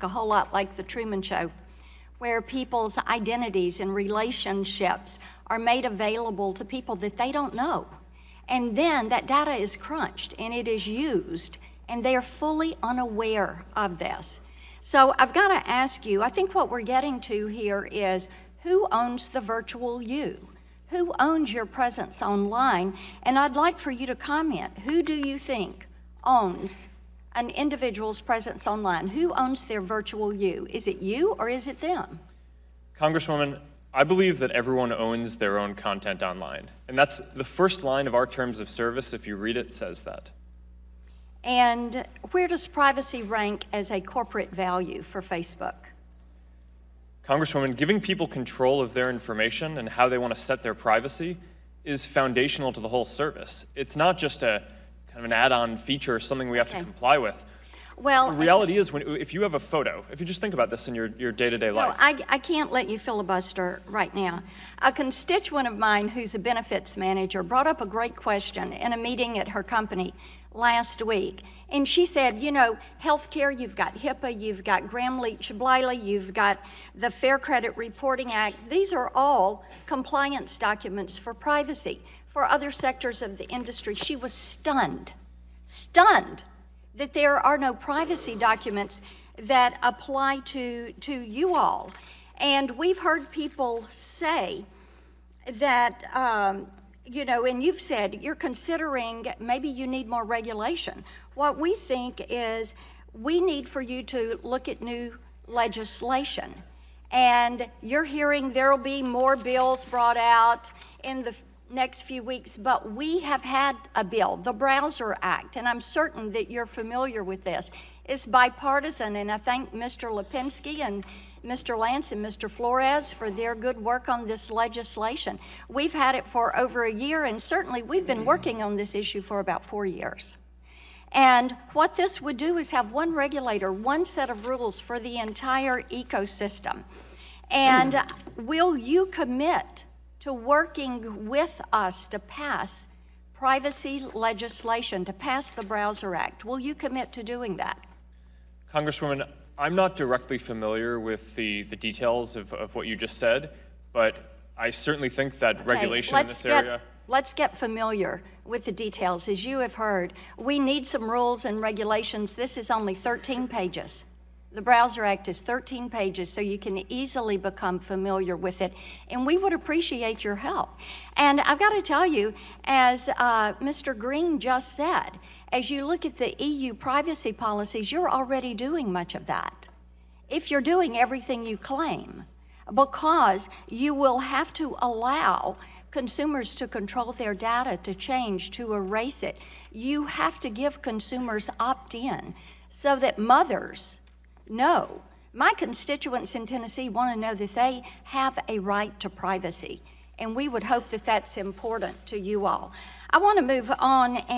look a whole lot like The Truman Show, where people's identities and relationships are made available to people that they don't know. And then that data is crunched and it is used, and they are fully unaware of this. So I've got to ask you I think what we're getting to here is who owns the virtual you? Who owns your presence online? And I'd like for you to comment who do you think owns an individual's presence online? Who owns their virtual you? Is it you or is it them? Congresswoman, I believe that everyone owns their own content online. And that's the first line of our terms of service, if you read it, says that. And where does privacy rank as a corporate value for Facebook? Congresswoman, giving people control of their information and how they want to set their privacy is foundational to the whole service. It's not just a kind of an add-on feature, something we have Okay. to comply with. Well, The reality is, when, if you have a photo, if you just think about this in your, your day-to-day life. No, life, I, I can't let you filibuster right now. A constituent of mine who's a benefits manager brought up a great question in a meeting at her company last week. And she said, you know, healthcare, you've got HIPAA, you've got Gramm-Leach-Bliley, you've got the Fair Credit Reporting Act. These are all compliance documents for privacy. For other sectors of the industry, she was stunned, stunned that there are no privacy documents that apply to, to you all. And we've heard people say that, um, you know, and you've said you're considering maybe you need more regulation. What we think is we need for you to look at new legislation. And you're hearing there will be more bills brought out in the next few weeks, but we have had a bill, the Browser Act, and I'm certain that you're familiar with this. It's bipartisan, and I thank Mr. Lipinski and Mr. Lance and Mr. Flores for their good work on this legislation. We've had it for over a year, and certainly we've been working on this issue for about four years. And what this would do is have one regulator, one set of rules for the entire ecosystem. And will you commit to working with us to pass privacy legislation, to pass the Browser Act? Will you commit to doing that? Congresswoman, I'm not directly familiar with the, the details of, of what you just said, but I certainly think that Okay, regulation in this get- area. Let's get familiar with the details. As you have heard, we need some rules and regulations. This is only 13 pages. The Browser Act is 13 pages, so you can easily become familiar with it, and we would appreciate your help. And I've got to tell you, as uh, Mr. Green just said, as you look at the EU privacy policies, you're already doing much of that if you're doing everything you claim, because you will have to allow consumers to control their data, to change, to erase it. You have to give consumers opt in so that mothers know. My constituents in Tennessee want to know that they have a right to privacy, and we would hope that that's important to you all. I want to move on and